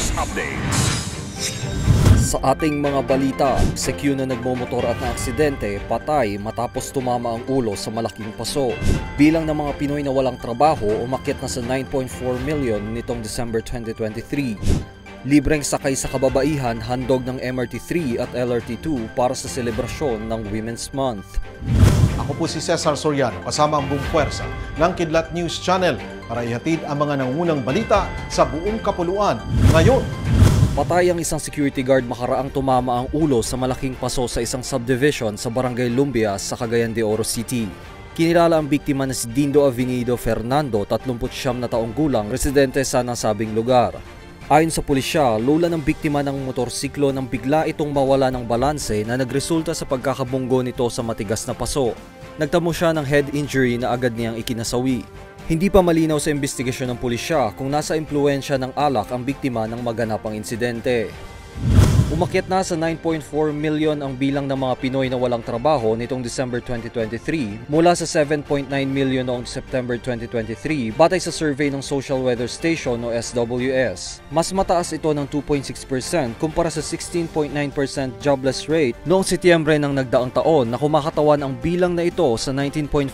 News Updates. Sa ating mga balita, sekyu na nagmomotor at naaksidente, patay matapos tumama ang ulo sa malaking paso. Bilang ng mga Pinoy na walang trabaho, umakyat na sa 9.4 million nitong December 2023. Libreng sakay sa kababaihan, handog ng MRT3 at LRT2 para sa selebrasyon ng Women's Month. Ako po si Cesar Soriano kasama ang buong puwersa ng Kidlat News Channel para ihatid ang mga nangunang balita sa buong kapuluan. Ngayon, Patay ang isang security guard makaraang tumama ang ulo sa malaking paso sa isang subdivision sa Barangay Lumbia sa Cagayan de Oro City. Kinilala ang biktima na si Dindo Avenido Fernando, 39 na taong gulang, residente sa nasabing lugar. Ayon sa pulisya, lula ng biktima ng motorsiklo nang bigla itong mawala ng balanse na nagresulta sa pagkakabunggo nito sa matigas na paso. Nagtamo siya ng head injury na agad niyang ikinasawi. Hindi pa malinaw sa investigasyon ng pulisya kung nasa impluensya ng alak ang biktima ng maganapang insidente. Umakyat na sa 9.4 million ang bilang ng mga Pinoy na walang trabaho nitong December 2023 mula sa 7.9 million noong September 2023 batay sa survey ng Social Weather Station o SWS. Mas mataas ito ng 2.6% kumpara sa 16.9% jobless rate noong Setyembre ng nagdaang taon na kumakatawan ang bilang na ito sa 19.5%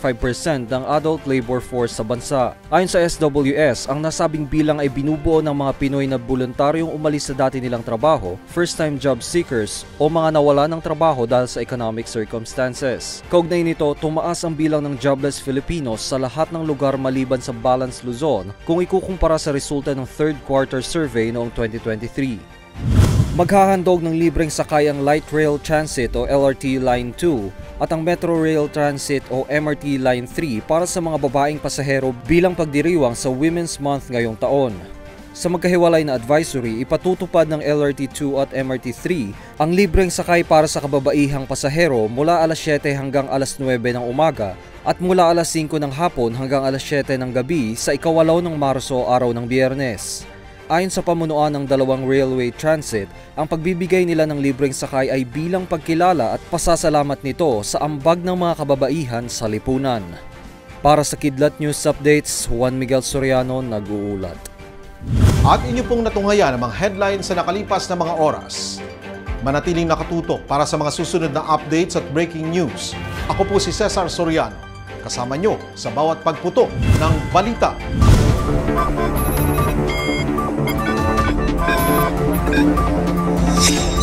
ng adult labor force sa bansa. Ayon sa SWS, ang nasabing bilang ay binubuo ng mga Pinoy na voluntaryong umalis sa dati nilang trabaho, first time part-time job seekers o mga nawala ng trabaho dahil sa economic circumstances. Kaugnay nito, tumaas ang bilang ng jobless Filipinos sa lahat ng lugar maliban sa Balance Luzon kung ikukumpara sa resulta ng third quarter survey noong 2023. Maghahandog ng libreng sakay ang Light Rail Transit o LRT Line 2 at ang Metro Rail Transit o MRT Line 3 para sa mga babaeng pasahero bilang pagdiriwang sa Women's Month ngayong taon. Sa magkahiwalay na advisory, ipatutupad ng LRT2 at MRT3 ang libreng sakay para sa kababaihang pasahero mula alas 7 hanggang alas 9 ng umaga at mula alas 5 ng hapon hanggang alas 7 ng gabi sa ikawalaw ng Marso araw ng Biyernes. Ayon sa pamunuan ng dalawang railway transit, ang pagbibigay nila ng libreng sakay ay bilang pagkilala at pasasalamat nito sa ambag ng mga kababaihan sa lipunan. Para sa Kidlat News Updates, Juan Miguel Soriano nag-uulat. At inyo pong natunghayan ang mga headlines sa nakalipas na mga oras. Manatiling nakatutok para sa mga susunod na updates at breaking news. Ako po si Cesar Soriano. Kasama nyo sa bawat pagputok ng balita. Thank you.